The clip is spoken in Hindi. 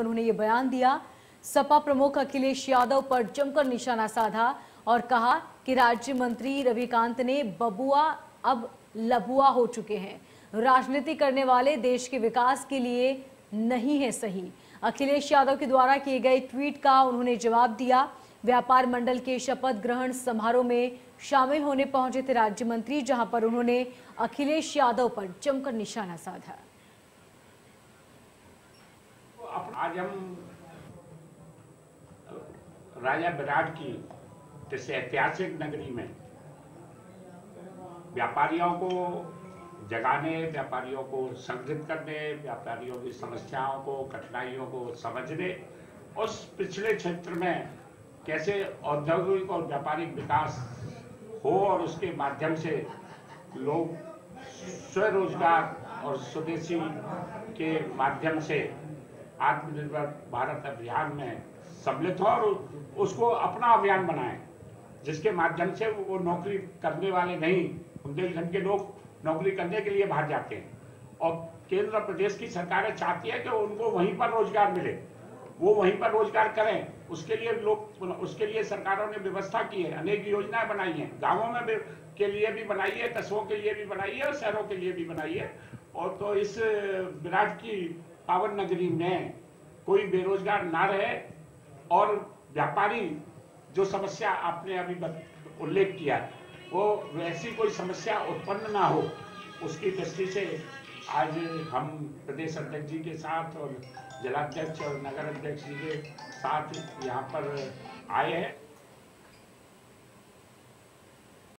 उन्होंने ये बयान दिया। सपा प्रमुख अखिलेश यादव पर जमकर निशाना साधा और कहा कि राज्य मंत्री रविकांत ने बबुआ अब लबुआ हो चुके हैं। राजनीति करने वाले देश के विकास के लिए नहीं है सही। अखिलेश यादव के द्वारा किए गए ट्वीट का उन्होंने जवाब दिया। व्यापार मंडल के शपथ ग्रहण समारोह में शामिल होने पहुँचे थे राज्य मंत्री, जहाँ पर उन्होंने अखिलेश यादव पर जमकर निशाना साधा। आज हम राजा विराट की जैसे ऐतिहासिक नगरी में व्यापारियों को जगाने, व्यापारियों को संगठित करने, व्यापारियों की समस्याओं को, कठिनाइयों को समझने, उस पिछले क्षेत्र में कैसे औद्योगिक और व्यापारिक विकास हो और उसके माध्यम से लोग स्वरोजगार और स्वदेशी के माध्यम से आत्मनिर्भर भारत अभियान में सम्मिलित हो और उसको अपना अभियान बनाए, जिसके माध्यम से वो नौकरी करने वाले नहीं, बुंदेलखंड के लोग नौकरी करने के लिए बाहर जाते हैं। और केंद्र प्रदेश की सरकारें चाहती है कि उनको वहीं पर रोज़गार मिले, वो वहीं पर रोज़गार करें। उसके लिए लोग, उसके लिए सरकारों ने व्यवस्था की है, अनेक योजनाएँ बनाई हैं, गाँवों में के लिए भी बनाई है, कस्बों के लिए भी बनाई है और शहरों के लिए भी बनाई है। और तो इस, विराट की पावन नगरी में कोई बेरोजगार ना रहे और व्यापारी जो समस्या आपने अभी उल्लेख किया, वो वैसी कोई समस्या उत्पन्न ना हो, उसकी दृष्टि से आज हम प्रदेश अध्यक्ष जी के साथ और जिलाध्यक्ष और नगर अध्यक्ष जी के साथ यहाँ पर आए हैं।